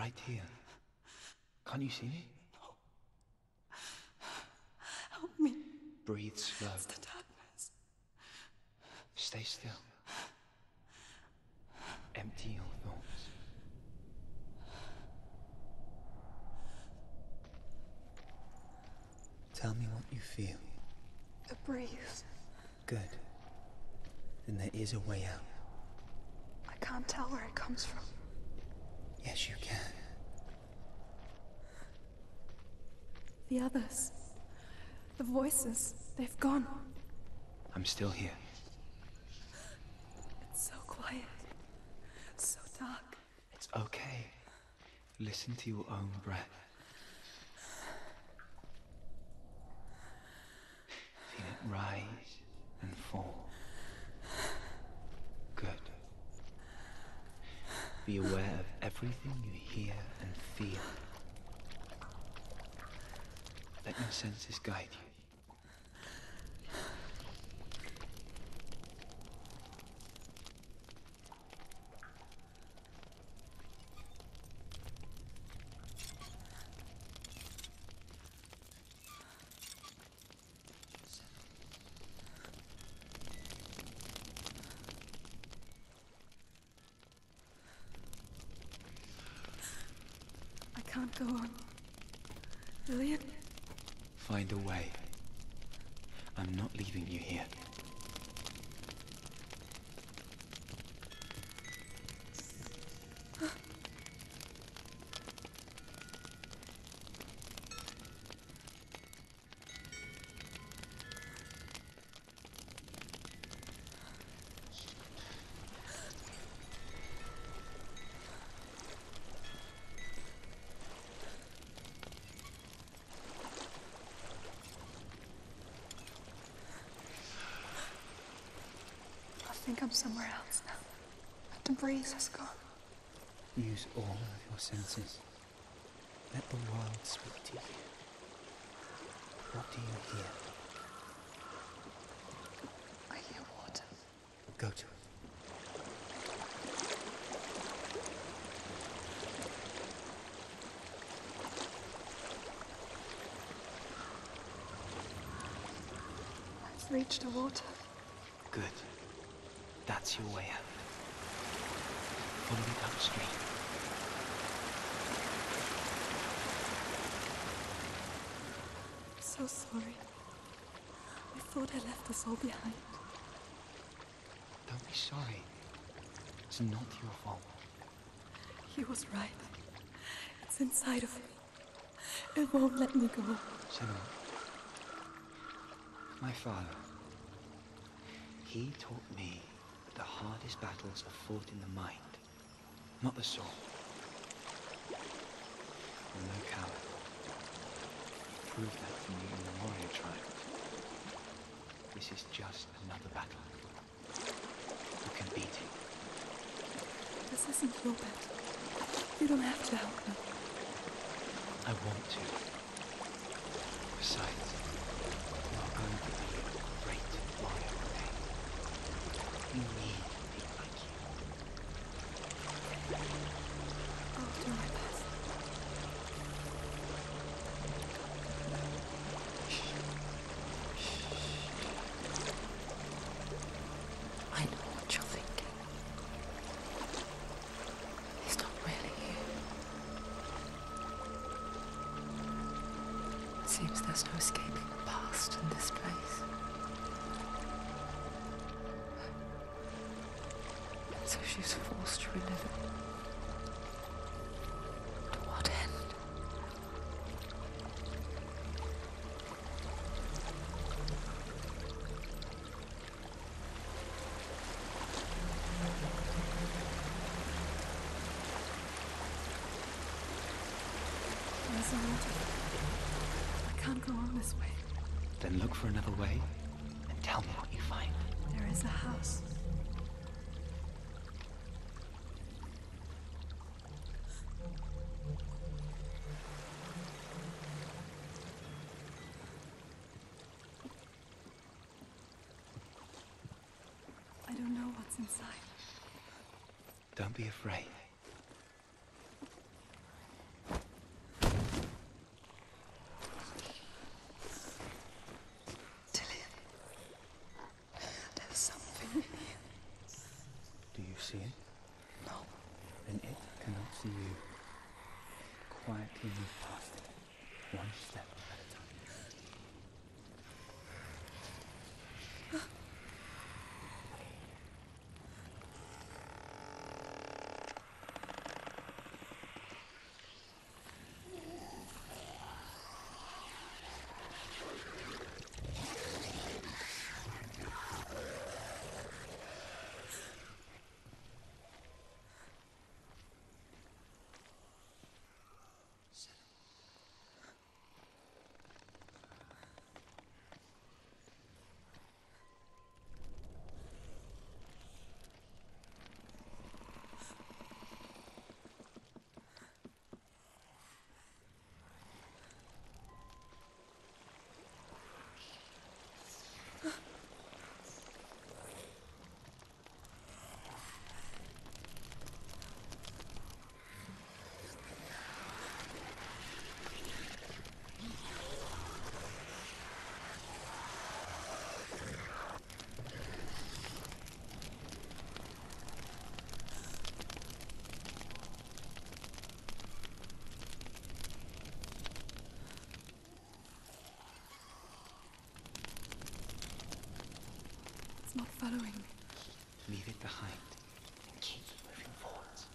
right here. Can't you see me? No. Help me. Breathe slow. It's the darkness. Stay still. Empty your thoughts. Tell me what you feel. A breeze. Good. Then there is a way out. I can't tell where it comes from. Yes, you can. The others. The voices. They've gone. I'm still here. It's so quiet. So dark. It's okay. Listen to your own breath. Feel it rise and fall. Good. Be aware of everything you hear and feel. Let your senses guide you. Can't go on. Dillion? Find a way. I'm not leaving you here. Think I'm somewhere else now. The breeze has gone. Use all of your senses. Let the world speak to you. What do you hear? I hear water. Go to it. I've reached the water. Good. That's your way out. Follow it upstream. I'm so sorry. I thought I left us all behind. Don't be sorry. It's not your fault. He was right. It's inside of me. It won't let me go. Senua, my father, he taught me the hardest battles are fought in the mind, not the soul. I'm no coward. He proved that to me in the warrior tribe. This is just another battle. You can beat it. This isn't your battle. You don't have to help me. I want to. There's no escaping the past in this place. So she's forced to relive it. To what end? Can't go on this way. Then look for another way and tell me what you find. There is a house. I don't know what's inside. Don't be afraid. We move past it, one step at a time. It's following me. Leave it behind and keep moving forwards.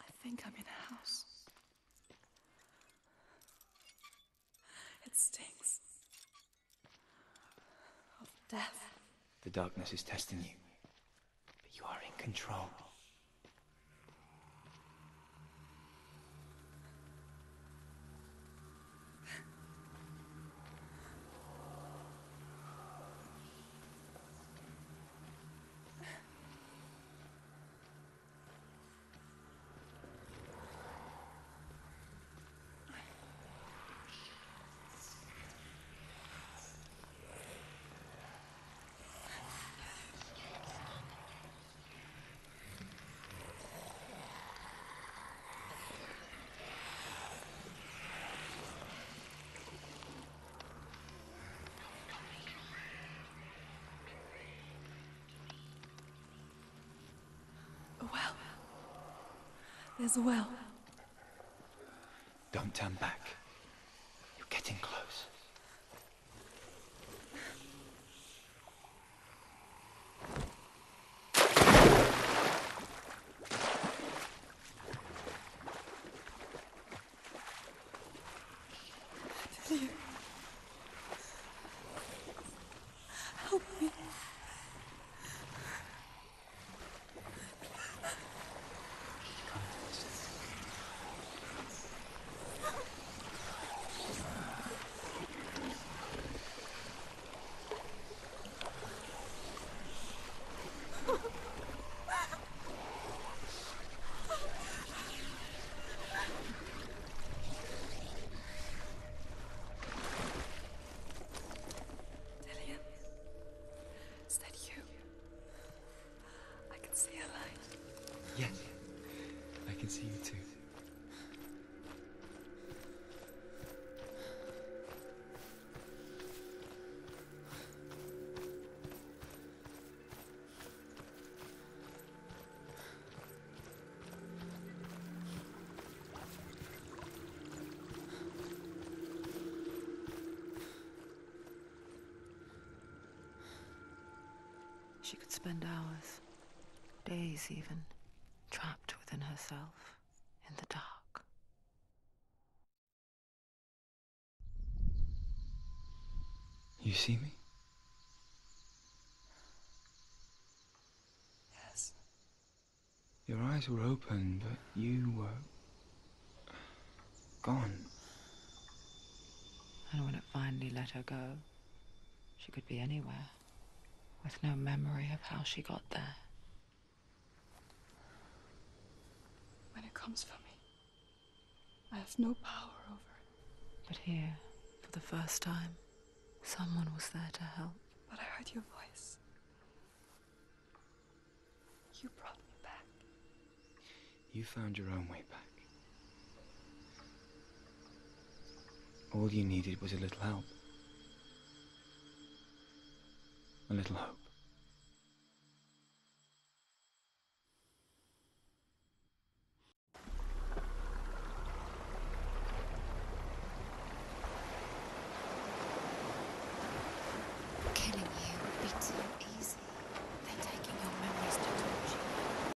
I think I'm in a house. It stinks. Of death. The darkness is testing you, but you are in control. There's a well. Don't turn back. You're getting close. Dear. Help me. Come to us. She could spend hours, days even, trapped within herself, in the dark. You see me? Yes. Your eyes were open, but you were. gone. And when it finally let her go, she could be anywhere, with no memory of how she got there. When it comes for me, I have no power over it. But here, for the first time, someone was there to help. But I heard your voice. You brought me back. You found your own way back. All you needed was a little help. a little hope.